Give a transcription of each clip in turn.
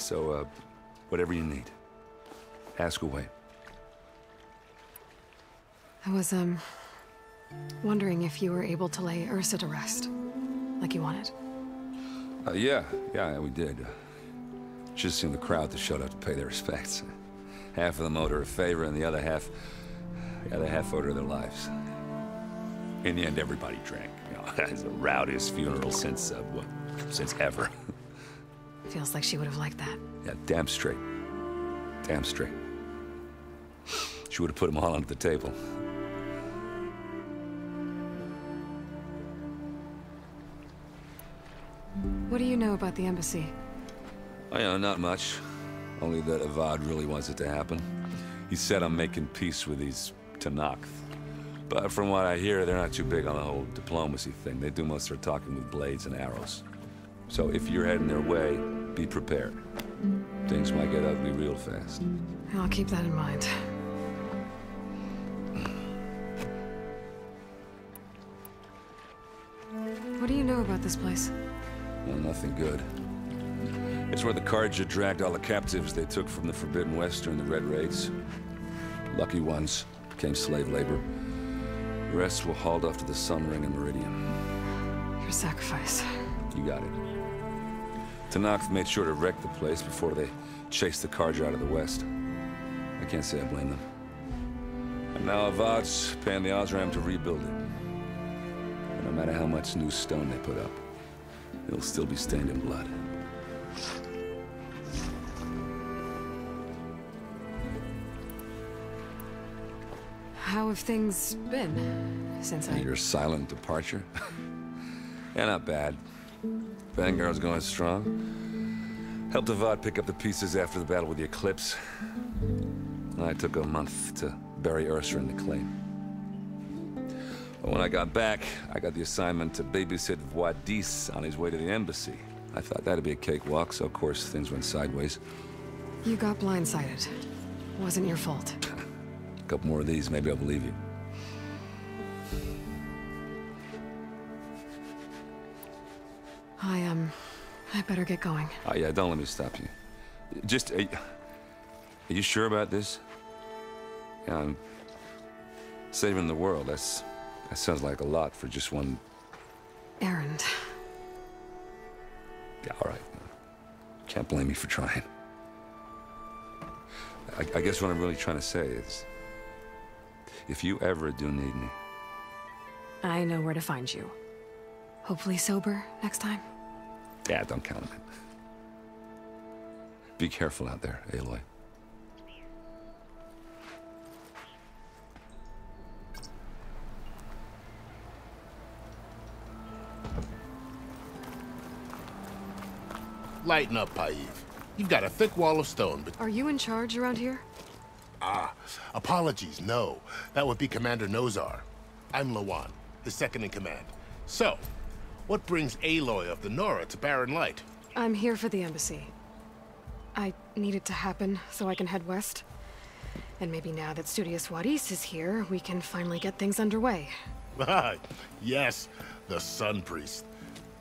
so, uh, whatever you need. Ask away. I was, um, wondering if you were able to lay Ursa to rest, like you wanted. Uh, yeah, yeah, we did. Just seemed the crowd that showed up to pay their respects. Half of them owed her a favor, and the other half, the other half owed her their lives. In the end, everybody drank. You know, it's the rowdiest funeral since, uh, what, since ever. Feels like she would have liked that. Yeah, damn straight. Damn straight. She would have put them all under the table. What do you know about the embassy? Oh, yeah, not much. Only that Avad really wants it to happen. He said I'm making peace with these Tenakth. But from what I hear, they're not too big on the whole diplomacy thing. They do most of their talking with blades and arrows. So if you're heading their way, be prepared. Things might get ugly real fast. I'll keep that in mind. What do you know about this place? Well, nothing good. It's where the Carja dragged all the captives they took from the Forbidden West during the Red Raids. Lucky ones became slave labor. The rest were hauled off to the Sun Ring and Meridian. Your sacrifice. You got it. Tenakth made sure to wreck the place before they chased the Carja out of the West. I can't say I blame them. And now Avad's paying the Oseram to rebuild it. And no matter how much new stone they put up, it'll still be stained in blood. How have things been since I... Your silent departure? yeah, not bad. Vanguard's going strong. Helped Avad pick up the pieces after the battle with the Eclipse. I took a month to bury Ursa in the claim. But when I got back, I got the assignment to babysit Wadis on his way to the embassy. I thought that'd be a cakewalk, so of course things went sideways. You got blindsided. Wasn't your fault. A couple more of these, maybe I'll believe you. I, um... I better get going. Oh, yeah, don't let me stop you. Just, are you, are you sure about this? Yeah, I'm saving the world. That's, that sounds like a lot for just one... Errand. Yeah, all right. Can't blame me for trying. I, I guess what I'm really trying to say is... If you ever do need me... I know where to find you. Hopefully sober next time. Yeah, don't count on it. Be careful out there, Aloy. Lighten up, Paiv. You've got a thick wall of stone, but... Are you in charge around here? Ah, apologies, no. That would be Commander Nozar. I'm Lawan, his second in command. So, what brings Aloy of the Nora to Barren Light? I'm here for the embassy. I need it to happen so I can head west. And maybe now that Studious Wadis is here, we can finally get things underway. Ah, yes, the Sun Priest.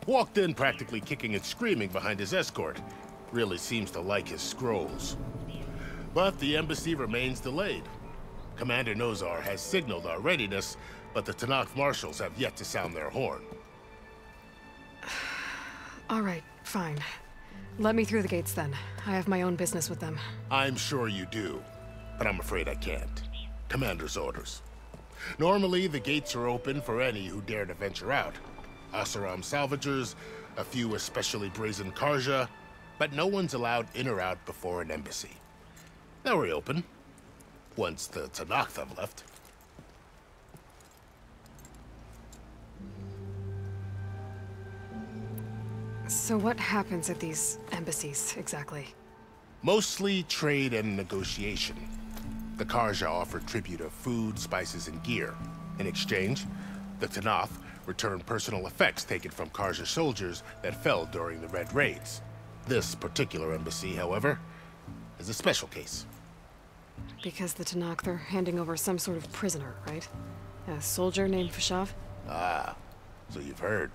Walked in practically kicking and screaming behind his escort. Really seems to like his scrolls. But the embassy remains delayed. Commander Nozar has signaled our readiness, but the Tenakth marshals have yet to sound their horn. All right, fine. Let me through the gates then. I have my own business with them. I'm sure you do, but I'm afraid I can't. Commander's orders. Normally, the gates are open for any who dare to venture out. Oseram salvagers, a few especially brazen Carja, but no one's allowed in or out before an embassy. They'll reopen, once the Tenakth have left. So what happens at these embassies, exactly? Mostly trade and negotiation. The Carja offer tribute of food, spices, and gear. In exchange, the Tenakth return personal effects taken from Carja soldiers that fell during the Red Raids. This particular embassy, however, is a special case. Because the Tenakth are handing over some sort of prisoner, right? A soldier named Fashav? Ah, so you've heard.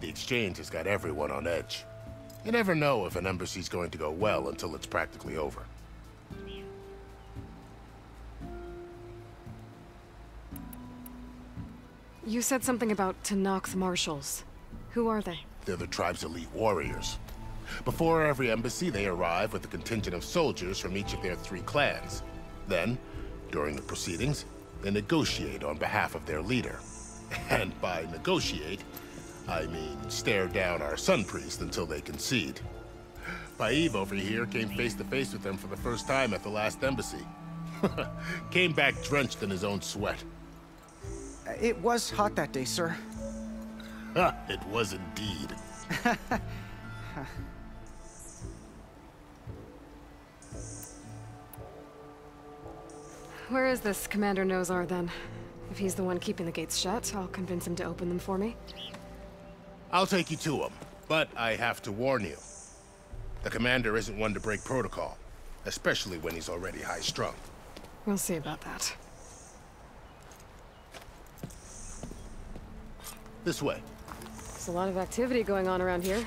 The exchange has got everyone on edge. You never know if an embassy's going to go well until it's practically over. You said something about Tenakth marshals. Who are they? They're the tribe's elite warriors. Before every embassy, they arrive with a contingent of soldiers from each of their three clans. Then, during the proceedings, they negotiate on behalf of their leader. And by negotiate, I mean stare down our sun priest until they concede. Baib over here came face to face with them for the first time at the last embassy. came back drenched in his own sweat. Uh, it was hot that day, sir. it was indeed. Where is this Commander Nozar, then? If he's the one keeping the gates shut, I'll convince him to open them for me. I'll take you to him, but I have to warn you. The Commander isn't one to break protocol, especially when he's already high-strung. We'll see about that. This way. There's a lot of activity going on around here.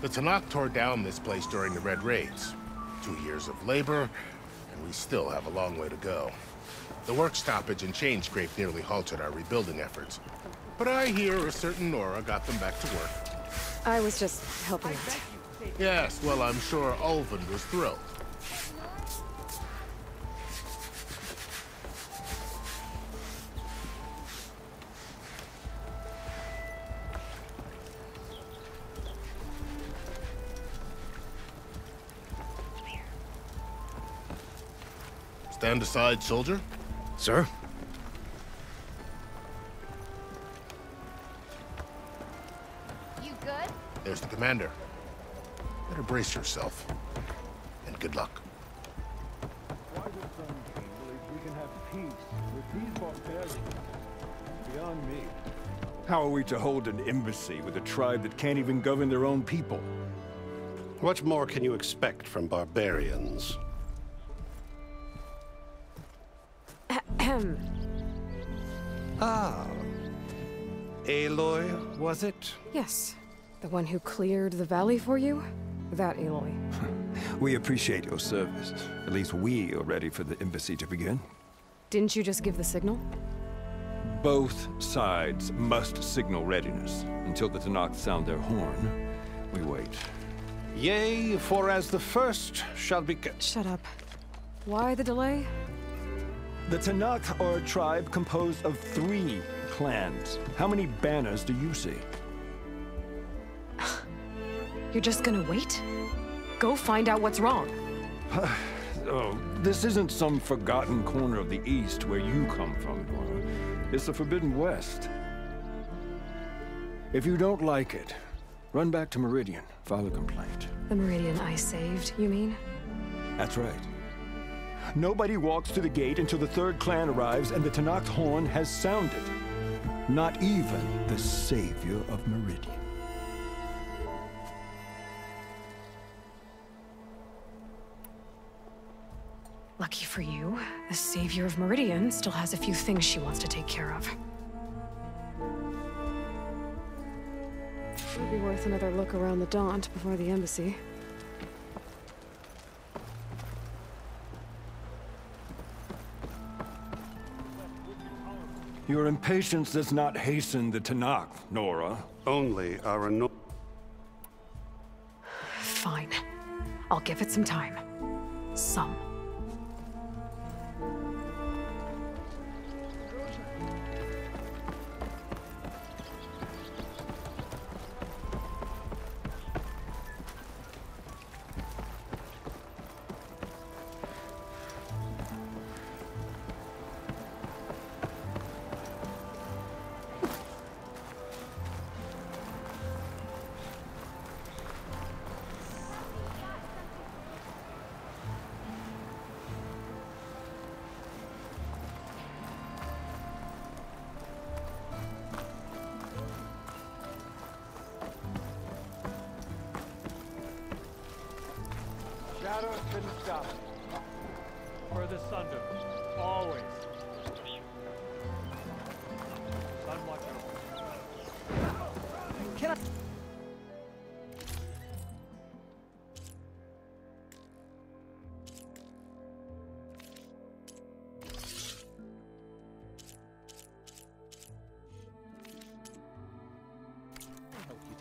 The Tenakth tore down this place during the Red Raids. Two years of labor, and we still have a long way to go. The work stoppage and Chainscrape nearly halted our rebuilding efforts. But I hear a certain Nora got them back to work. I was just helping out. Yes, well, I'm sure Ulvund was thrilled. Stand aside, soldier. Sir? Commander. Better brace yourself. And good luck. Why the Sun King believes we can have peace with these barbarians beyond me. How are we to hold an embassy with a tribe that can't even govern their own people? What more can you expect from barbarians? Ah. Aloy, was it? Yes. The one who cleared the valley for you? That Aloy. We appreciate your service. At least we are ready for the embassy to begin. Didn't you just give the signal? Both sides must signal readiness. Until the Tenakth sound their horn, we wait. Yea, for as the first shall be... Cut. Shut up. Why the delay? The Tenakth are a tribe composed of three clans. How many banners do you see? You're just gonna wait? Go find out what's wrong. Oh, this isn't some forgotten corner of the East where you come from, Nora. It's the Forbidden West. If you don't like it, run back to Meridian, file a complaint. The Meridian I saved, you mean? That's right. Nobody walks to the gate until the third clan arrives and the Tenakth horn has sounded. Not even the savior of Meridian. Lucky for you, the savior of Meridian still has a few things she wants to take care of. It'd be worth another look around the Daunt before the embassy. Your impatience does not hasten the Tenakth, Nora. Only our anno- Fine. I'll give it some time. Some.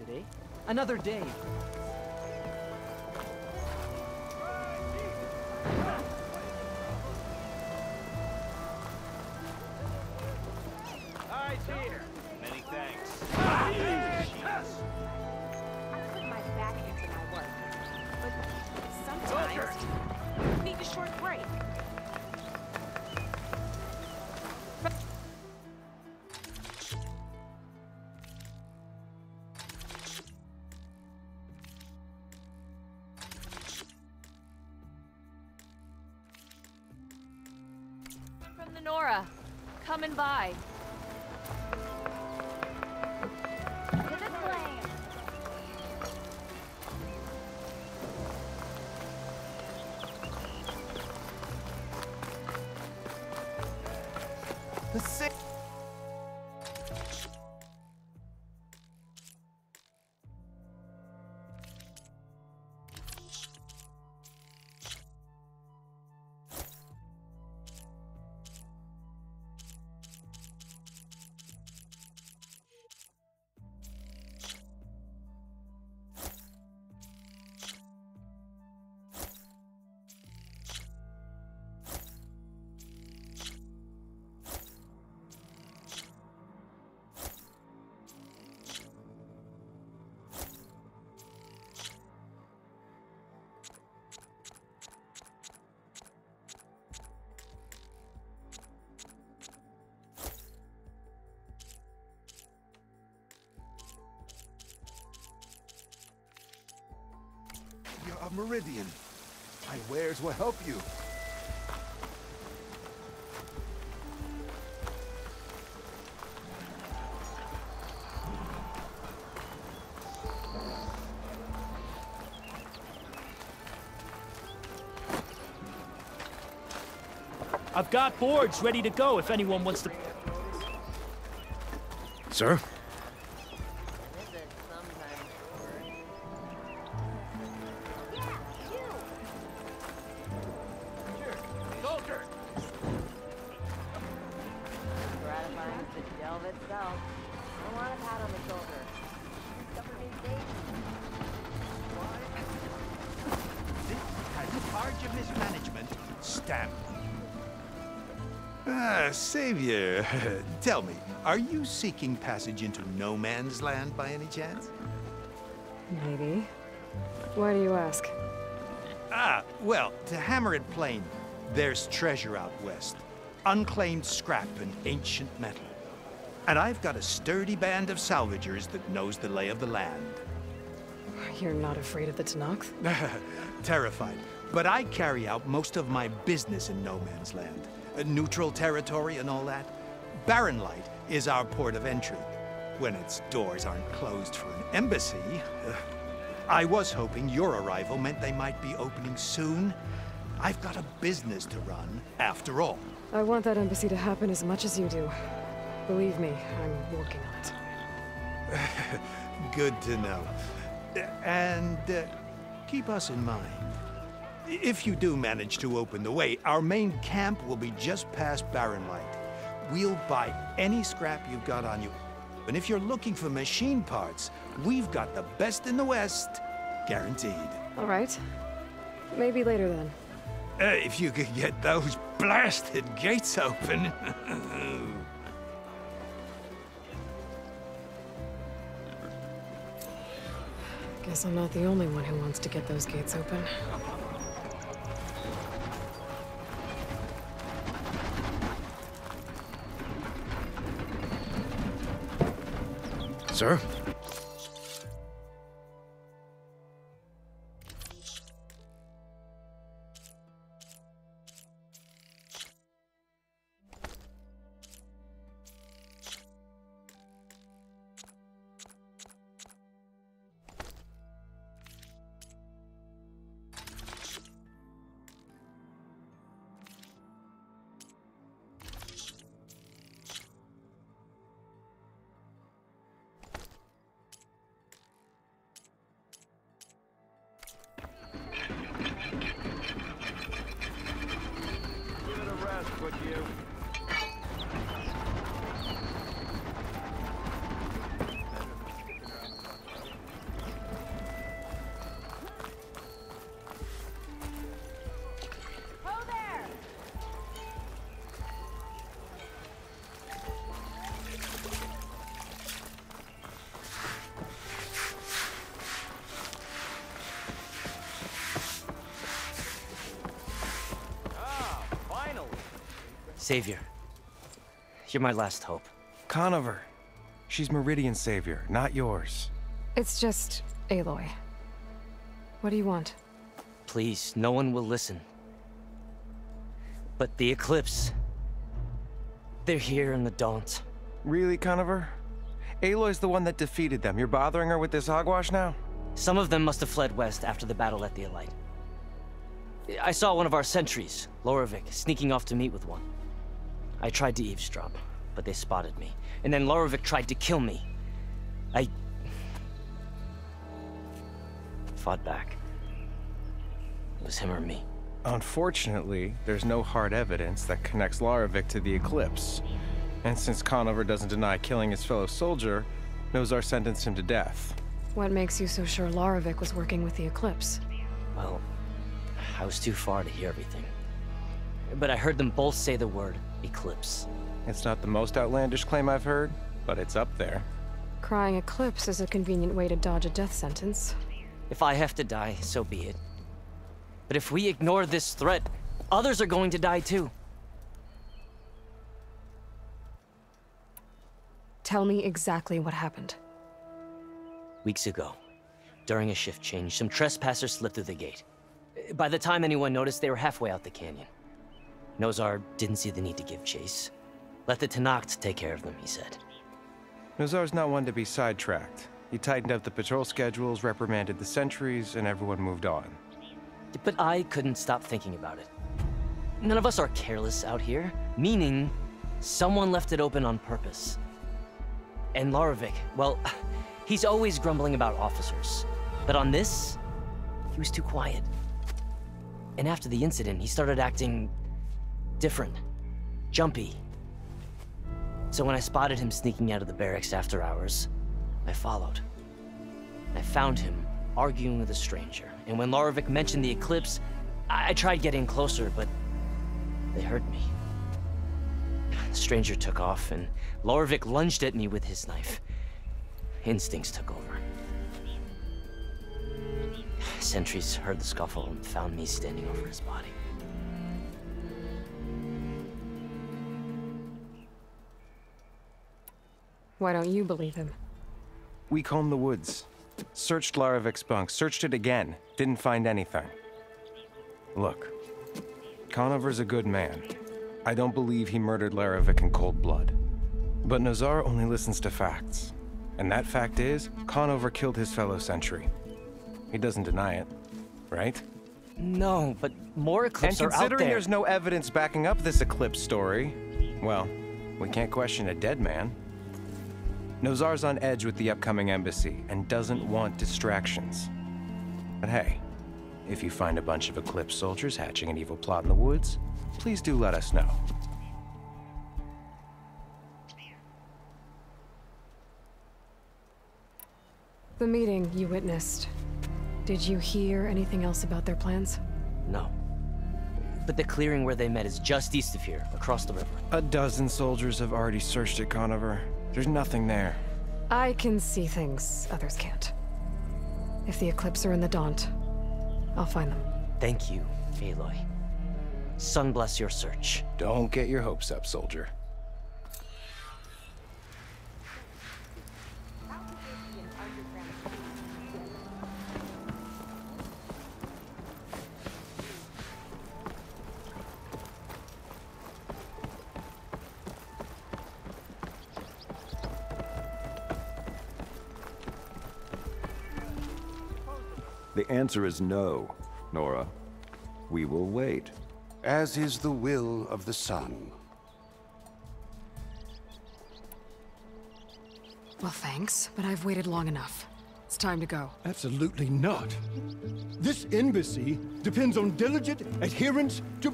Eh? Another day. You're Meridian. My wares will help you. I've got boards ready to go if anyone wants to. Sir? Stamp. Ah, Savior. Tell me, are you seeking passage into no man's land by any chance? Maybe. Why do you ask? Ah, well, to hammer it plain, there's treasure out west. Unclaimed scrap and ancient metal. And I've got a sturdy band of salvagers that knows the lay of the land. You're not afraid of the Tenakth? Terrified. But I carry out most of my business in no man's land. Uh, neutral territory and all that. Barren Light is our port of entry. When its doors aren't closed for an embassy. uh, I was hoping your arrival meant they might be opening soon. I've got a business to run, after all. I want that embassy to happen as much as you do. Believe me, I'm working on it. Good to know. And uh, keep us in mind. If you do manage to open the way, our main camp will be just past Barren Light. We'll buy any scrap you've got on you. And if you're looking for machine parts, we've got the best in the West, guaranteed. All right. Maybe later then. Uh, if you could get those blasted gates open. Guess I'm not the only one who wants to get those gates open. Sir? Savior. You're my last hope. Conover. She's Meridian's savior, not yours. It's just Aloy. What do you want? Please, no one will listen. But the Eclipse... They're here in the Daunt. Really, Conover? Aloy's the one that defeated them. You're bothering her with this hogwash now? Some of them must have fled west after the battle at the Elite. I saw one of our sentries, Laravik, sneaking off to meet with one. I tried to eavesdrop, but they spotted me. And then Laravik tried to kill me. I... fought back. It was him or me. Unfortunately, there's no hard evidence that connects Laravik to the Eclipse. And since Conover doesn't deny killing his fellow soldier, Nozar sentenced him to death. What makes you so sure Laravik was working with the Eclipse? Well, I was too far to hear everything. But I heard them both say the word Eclipse. It's not the most outlandish claim I've heard, but it's up there. Crying Eclipse is a convenient way to dodge a death sentence. If I have to die, so be it. But if we ignore this threat, others are going to die too. Tell me exactly what happened. Weeks ago, during a shift change, some trespassers slipped through the gate. By the time anyone noticed, they were halfway out the canyon. Nozar didn't see the need to give chase. Let the Tenakth take care of them, he said. Nozar's not one to be sidetracked. He tightened up the patrol schedules, reprimanded the sentries, and everyone moved on. But I couldn't stop thinking about it. None of us are careless out here, meaning someone left it open on purpose. And Laravik, well, he's always grumbling about officers. But on this, he was too quiet. And after the incident, he started acting different, jumpy. So when I spotted him sneaking out of the barracks after hours, I followed. I found him arguing with a stranger. And when Laravik mentioned the eclipse, I, I tried getting closer, but they heard me. The stranger took off, and Laravik lunged at me with his knife. Instincts took over. Sentries heard the scuffle and found me standing over his body. Why don't you believe him? We combed the woods. Searched Laravik's bunk, searched it again, didn't find anything. Look, Conover's a good man. I don't believe he murdered Laravik in cold blood. But Nozar only listens to facts. And that fact is, Conover killed his fellow sentry. He doesn't deny it, right? No, but more Eclipse and are out there. And considering there's no evidence backing up this Eclipse story, well, we can't question a dead man. Nozar's on edge with the upcoming embassy and doesn't want distractions. But hey, if you find a bunch of Eclipse soldiers hatching an evil plot in the woods, please do let us know. The meeting you witnessed. Did you hear anything else about their plans? No. But the clearing where they met is just east of here, across the river. A dozen soldiers have already searched it, Conover. There's nothing there. I can see things others can't. If the Eclipse are in the Daunt, I'll find them. Thank you, Aloy. Sun bless your search. Don't get your hopes up, soldier. Answer is no, Nora. We will wait. As is the will of the sun. Well, thanks, but I've waited long enough. It's time to go. Absolutely not. This embassy depends on diligent adherence to...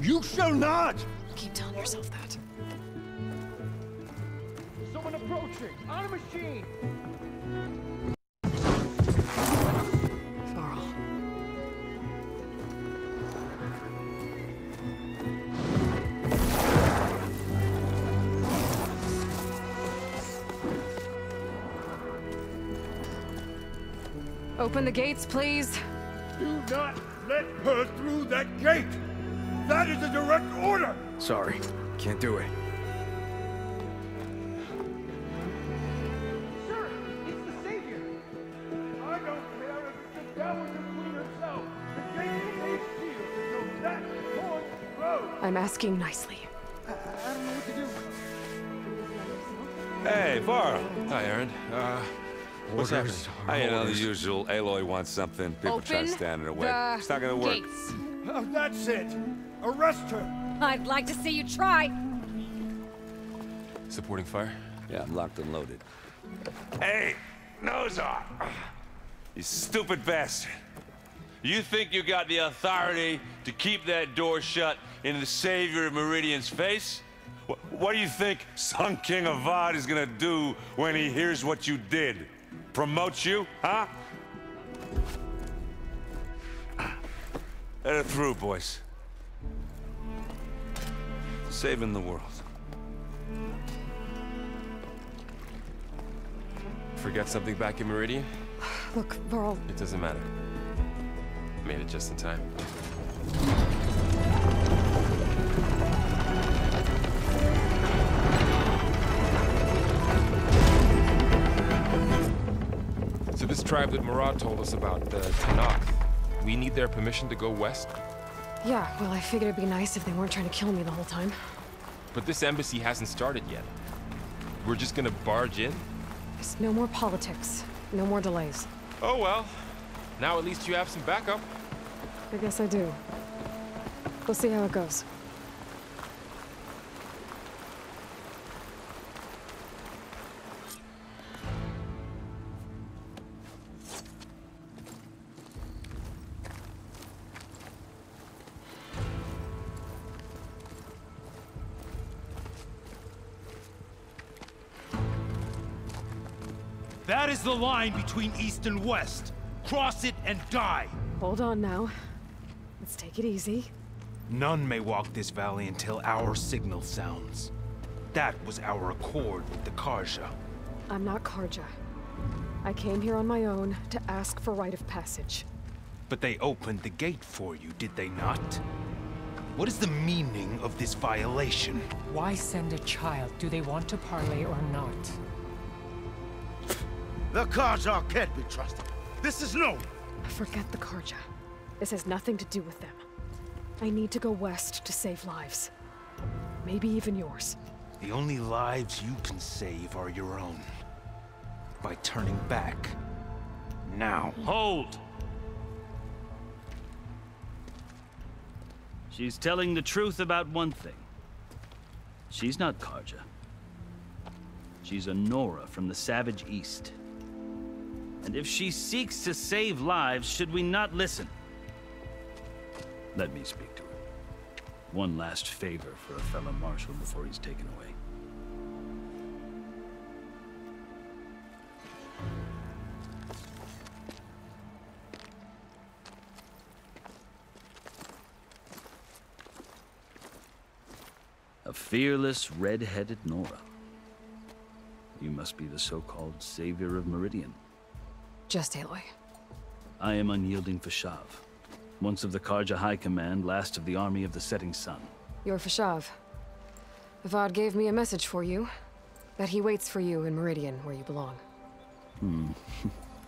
You shall not! Keep telling yourself that. Someone approaching! On a machine! Open the gates, please. Do not let her through that gate! That is a direct order! Sorry, can't do it. Sir, it's the Savior! I don't care if it's the devil between himself. The gate is sealed, so that point closed. I'm asking nicely. I, I don't know what to do. Hey, Varl. Hi, Aaron. Uh, what's happening? I you know the usual. Aloy wants something. People try to stand in her way. It's not gonna work. gates. Uh, that's it. Arrest her. I'd like to see you try. Supporting fire? Yeah, I'm locked and loaded. Hey, nose off! You stupid bastard. You think you got the authority to keep that door shut in the savior of Meridian's face? What, what do you think Sun King Avad is gonna do when he hears what you did? Promote you, huh? Let it through, boys. Saving the world. Forget something back in Meridian? Look, Varl, It doesn't matter. Made it just in time. Tribe that Marad told us about, the Tenakth, we need their permission to go west? yeah, well, I figured it'd be nice if they weren't trying to kill me the whole time. But this embassy hasn't started yet. We're just gonna barge in? Just no more politics. No more delays. Oh well. Now at least you have some backup. I guess I do. We'll see how it goes. Is the line between east and west. Cross it and die. Hold on now. Let's take it easy. None may walk this valley until our signal sounds. That was our accord with the Carja. I'm not Carja. I came here on my own to ask for rite of passage. But they opened the gate for you, did they not? What is the meaning of this violation? Why send a child? Do they want to parley or not? The Carja can't be trusted. This is known. Forget the Carja. This has nothing to do with them. I need to go west to save lives. Maybe even yours. The only lives you can save are your own. By turning back. Now. Hold! She's telling the truth about one thing. She's not Carja. She's a Nora from the Savage East. And if she seeks to save lives, should we not listen? Let me speak to her. One last favor for a fellow marshal before he's taken away. A fearless, red-headed Nora. You must be the so-called savior of Meridian. Just Aloy. I am unyielding Fashav. Once of the Carja High Command, last of the army of the setting sun. You're Fashav. Avad gave me a message for you. That he waits for you in Meridian, where you belong. Hmm.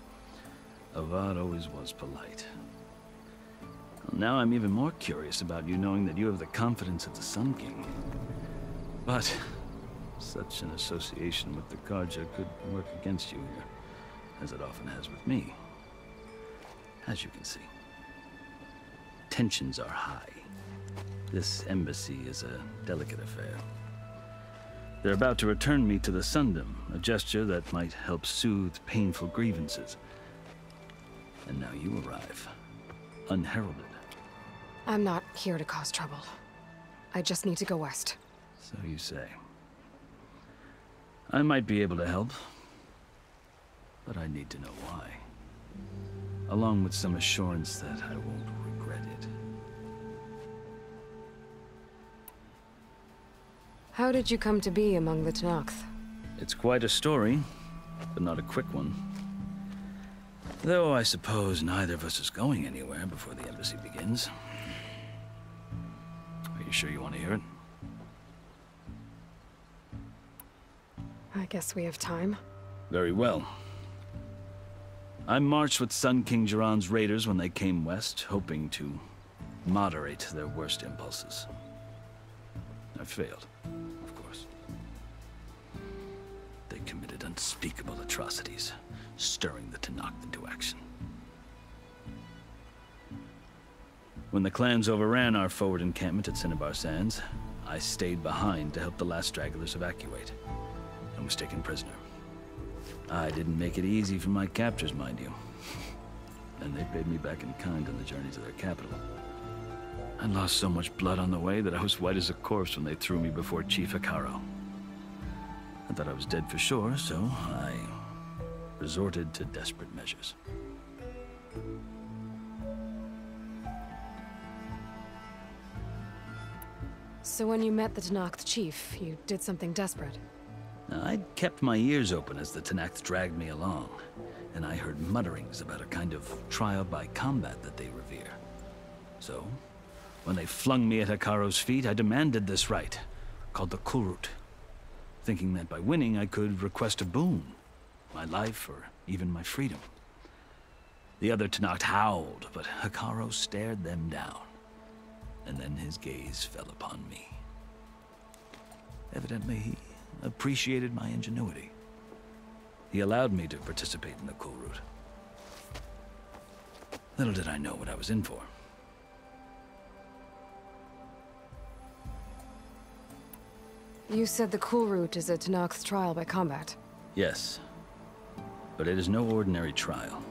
Avad always was polite. Well, now I'm even more curious about you knowing that you have the confidence of the Sun King. But such an association with the Carja could work against you here, as it often has with me. As you can see. Tensions are high. This embassy is a delicate affair. They're about to return me to the Sundom, a gesture that might help soothe painful grievances. And now you arrive, unheralded. I'm not here to cause trouble. I just need to go west. So you say. I might be able to help, but I need to know why. Along with some assurance that I won't regret it. How did you come to be among the Tenakth? It's quite a story, but not a quick one. Though I suppose neither of us is going anywhere before the embassy begins. Are you sure you want to hear it? I guess we have time. Very well. I marched with Sun King Jiran's raiders when they came west, hoping to moderate their worst impulses. I failed, of course. They committed unspeakable atrocities, stirring the Tenakth into action. When the clans overran our forward encampment at Cinnabar Sands, I stayed behind to help the last stragglers evacuate, and was taken prisoner. I didn't make it easy for my captors, mind you. And they paid me back in kind on the journey to their capital. I lost so much blood on the way that I was white as a corpse when they threw me before Chief Hekarro. I thought I was dead for sure, so I resorted to desperate measures. So when you met the Tenakth chief, you did something desperate. I'd kept my ears open as the Tenakth dragged me along, and I heard mutterings about a kind of trial by combat that they revere. So, when they flung me at Hekarro's feet, I demanded this right, called the Kulrut, thinking that by winning I could request a boon, my life or even my freedom. The other Tenakth howled, but Hekarro stared them down, and then his gaze fell upon me. Evidently, he appreciated my ingenuity. He allowed me to participate in the Kulrut. Little did I know what I was in for. You said the Kulrut is a Tenakth's trial by combat. Yes. But it is no ordinary trial.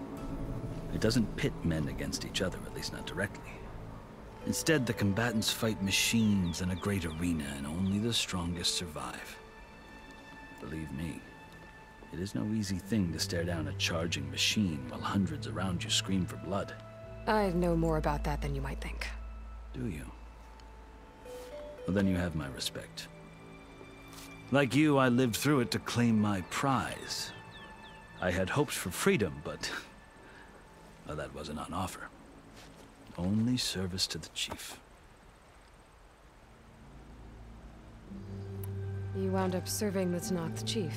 It doesn't pit men against each other, at least not directly. Instead, the combatants fight machines in a great arena, and only the strongest survive. Believe me, it is no easy thing to stare down a charging machine while hundreds around you scream for blood. I know more about that than you might think. Do you? Well, then you have my respect. Like you, I lived through it to claim my prize. I had hopes for freedom, but... Well, that wasn't on offer. Only service to the chief. You wound up serving the Tenakth chief.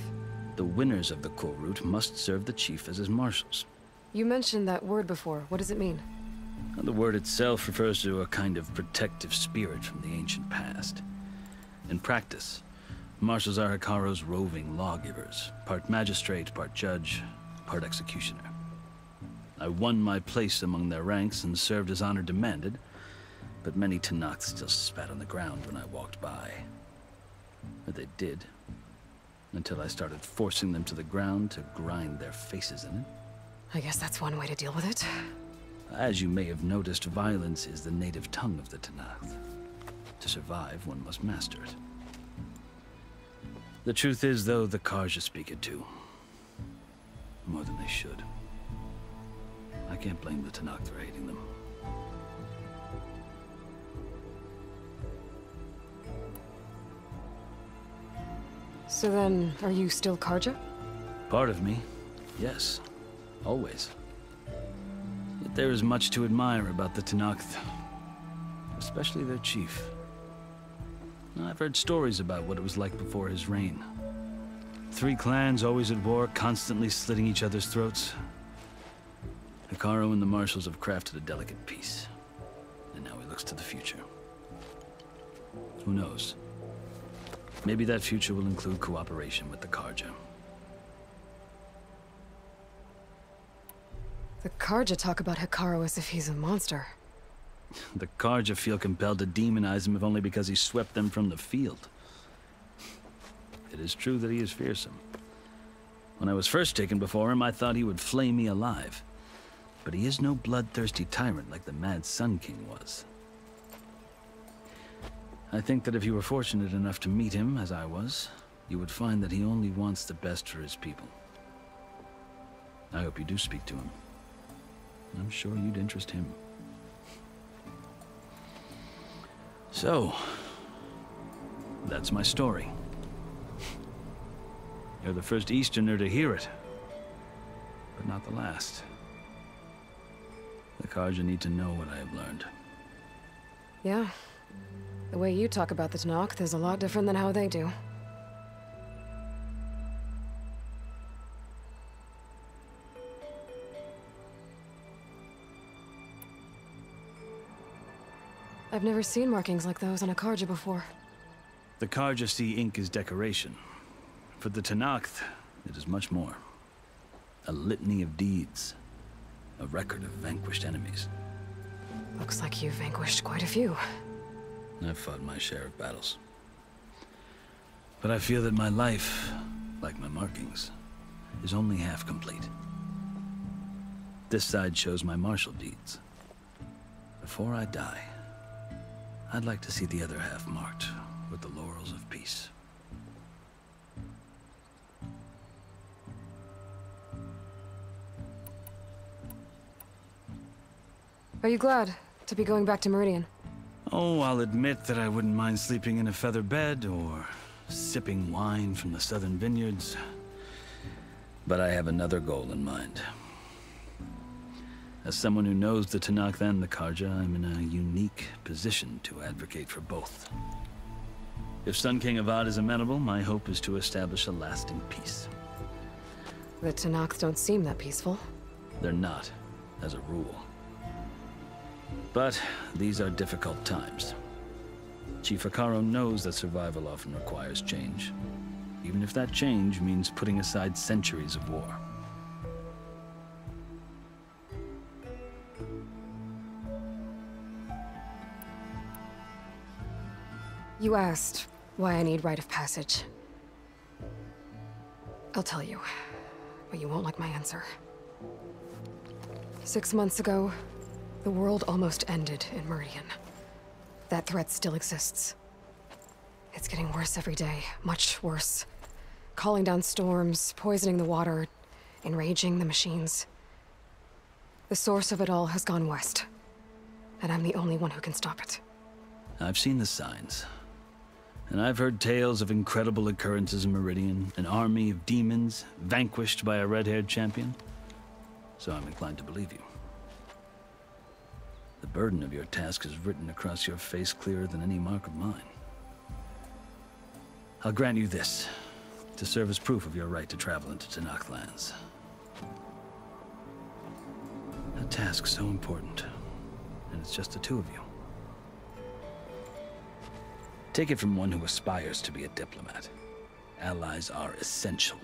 The winners of the Kulrut must serve the chief as his marshals. You mentioned that word before. What does it mean? The word itself refers to a kind of protective spirit from the ancient past. In practice, marshals are Hekarro's roving lawgivers, part magistrate, part judge, part executioner. I won my place among their ranks and served as honor demanded, but many Tenakth still spat on the ground when I walked by. Or they did, until I started forcing them to the ground to grind their faces in it. I guess that's one way to deal with it. As you may have noticed, violence is the native tongue of the Tenakth. To survive, one must master it. The truth is, though, the Carja speak it too. More than they should. I can't blame the Tenakth for hating them. So then, are you still Carja? Part of me, yes. Always. Yet there is much to admire about the Tenakth. Especially their chief. I've heard stories about what it was like before his reign. Three clans always at war, constantly slitting each other's throats. Hekarro and the Marshals have crafted a delicate peace. And now he looks to the future. Who knows? Maybe that future will include cooperation with the Carja. The Carja talk about Hekarro as if he's a monster. The Carja feel compelled to demonize him if only because he swept them from the field. It is true that he is fearsome. When I was first taken before him, I thought he would flay me alive. But he is no bloodthirsty tyrant like the Mad Sun King was. I think that if you were fortunate enough to meet him, as I was, you would find that he only wants the best for his people. I hope you do speak to him. I'm sure you'd interest him. So, that's my story. You're the first Easterner to hear it, but not the last. The Carja need to know what I have learned. Yeah. The way you talk about the Tenakth is a lot different than how they do. I've never seen markings like those on a Carja before. The Carja see ink as decoration. For the Tenakth, it is much more. A litany of deeds. A record of vanquished enemies. Looks like you've vanquished quite a few. I've fought my share of battles. But I feel that my life, like my markings, is only half complete. This side shows my martial deeds. Before I die, I'd like to see the other half marked with the laurels of peace. Are you glad to be going back to Meridian? Oh, I'll admit that I wouldn't mind sleeping in a feather bed or sipping wine from the southern vineyards. But I have another goal in mind. As someone who knows the Tenakth and the Carja, I'm in a unique position to advocate for both. If Sun King Avad is amenable, my hope is to establish a lasting peace. The Tenakth don't seem that peaceful. They're not, as a rule. But these are difficult times. Chief Hekarro knows that survival often requires change, even if that change means putting aside centuries of war. You asked why I need rite of passage. I'll tell you, but you won't like my answer. Six months ago, the world almost ended in Meridian. That threat still exists. It's getting worse every day, much worse. Calling down storms, poisoning the water, enraging the machines. The source of it all has gone west, and I'm the only one who can stop it. I've seen the signs. And I've heard tales of incredible occurrences in Meridian, an army of demons vanquished by a red-haired champion. So I'm inclined to believe you. The burden of your task is written across your face clearer than any mark of mine. I'll grant you this, to serve as proof of your right to travel into Tenakth lands. A task so important, and it's just the two of you. Take it from one who aspires to be a diplomat. Allies are essential.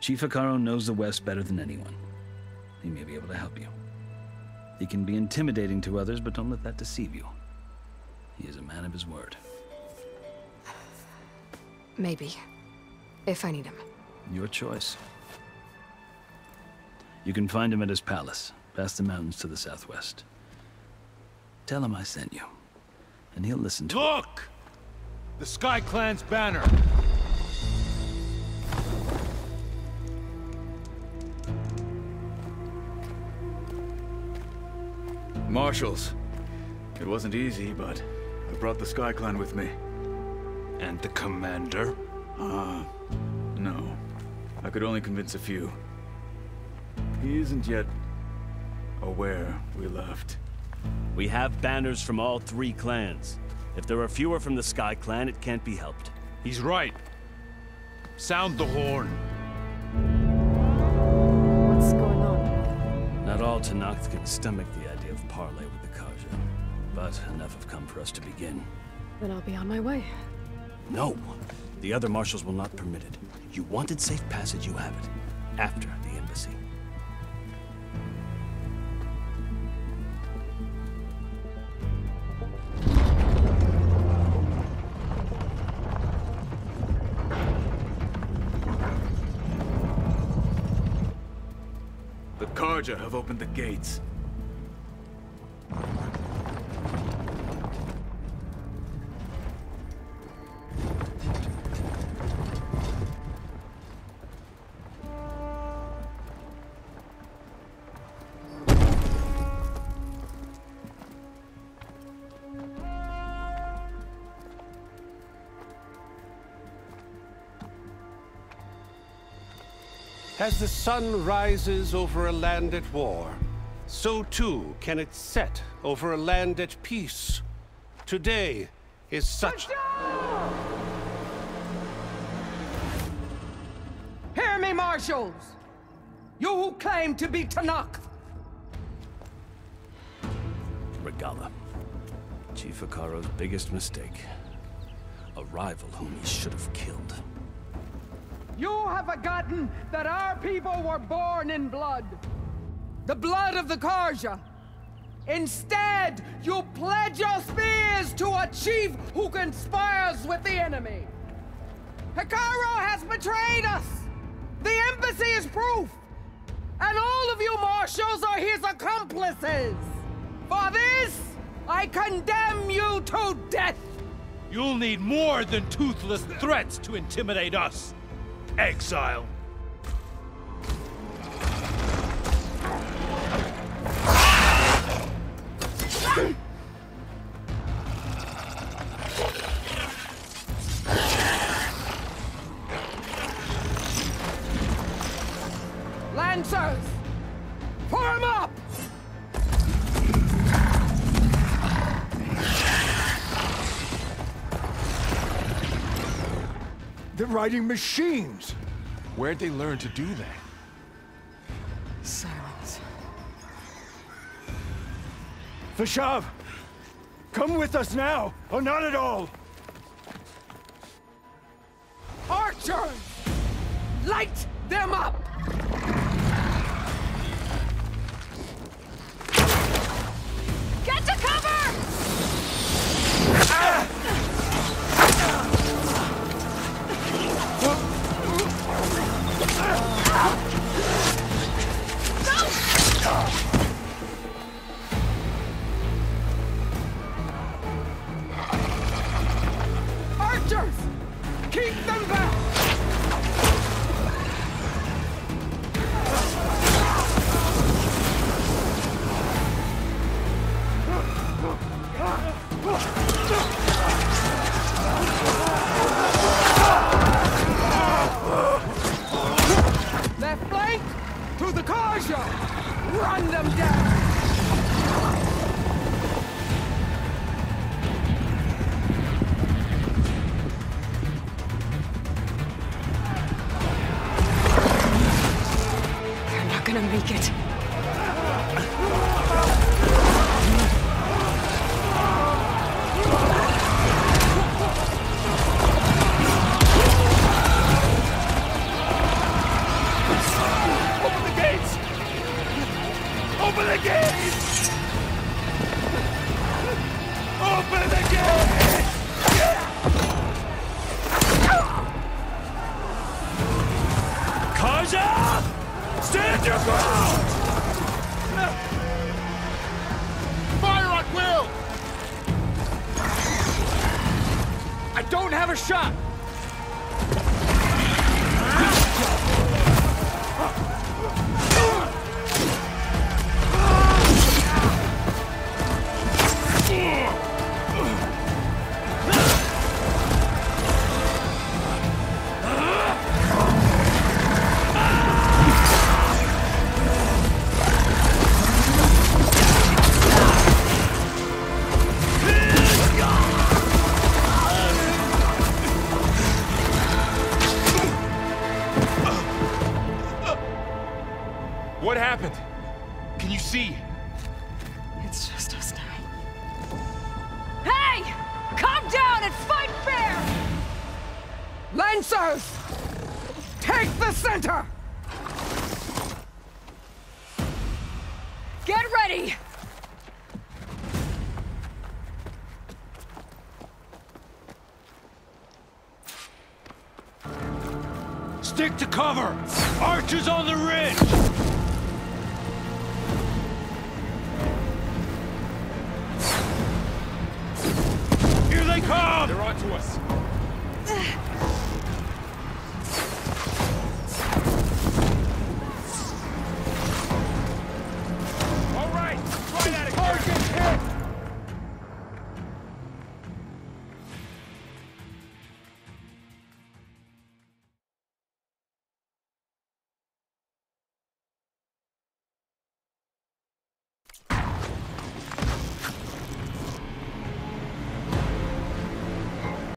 Chief Hekarro knows the West better than anyone. He may be able to help you. He can be intimidating to others, but don't let that deceive you. He is a man of his word. Maybe. If I need him. Your choice. You can find him at his palace, past the mountains to the southwest. Tell him I sent you, and he'll listen to Look! The Sky Clan's banner! Marshals. It wasn't easy, but I brought the Sky Clan with me. And the commander? Ah, no. I could only convince a few. He isn't yet aware we left. We have banners from all three clans. If there are fewer from the Sky Clan, it can't be helped. He's right. Sound the horn. What's going on? Not all Tenakth can stomach the idea of parley with the Carja, but enough have come for us to begin. Then I'll be on my way. No! The other marshals will not permit it. You wanted safe passage, you have it. After the embassy. The Carja have opened the gates. As the sun rises over a land at war, so too can it set over a land at peace. Today, is such... Hear me, marshals! You who claim to be Tenakth! Regalla. Chief Hekarro's biggest mistake. A rival whom he should have killed. You have forgotten that our people were born in blood. The blood of the Carja. Instead, you pledge your spears to a chief who conspires with the enemy. Hekarro has betrayed us! The embassy is proof! And all of you marshals are his accomplices! For this, I condemn you to death! You'll need more than toothless threats to intimidate us. Exile. Lancers! Form up! They're riding machines! Where'd they learn to do that? Silence. Vashav! Come with us now, or not at all! Archers! Light them up! It.